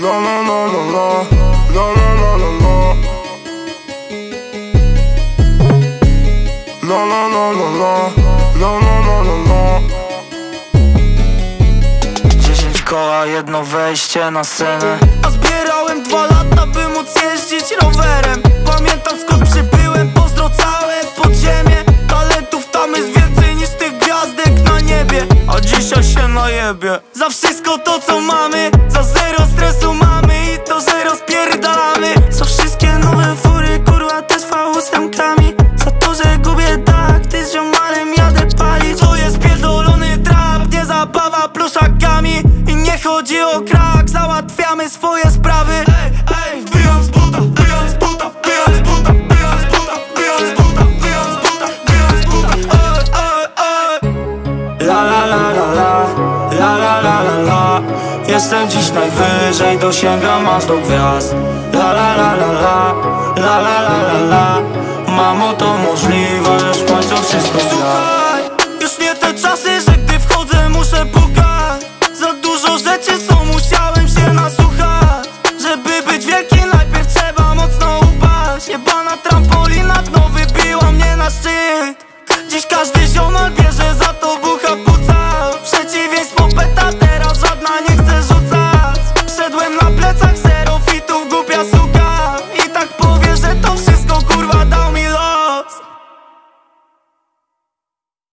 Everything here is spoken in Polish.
No, no, no, no, no. No, no, no, no, no. No, no, no, no, no. No, no, no, no, no. Dziesięć koła, jedno wejście na scenę. A zbierałem dwa lata, by móc jeździć najebie Za wszystko to co mamy, za zero stresu mamy I to, że rozpierdalamy Za wszystkie nowe fury, kurwa też V8-kami Za to, że gubię tak, ty z ziomalem jadę palić. To jest pierdolony trap, nie zabawa pluszakami. I nie chodzi o krak, załatwiamy swoje sprawy. Ej, ej, z buta, z buta, z buta, La la la la la, la la la. Jestem dziś najwyżej, dosięgam aż do gwiazd. La la la la la, la la la la la. Mamo to możliwe, lecz w końcu wszystko Słuchaj, już nie te czasy, plecach se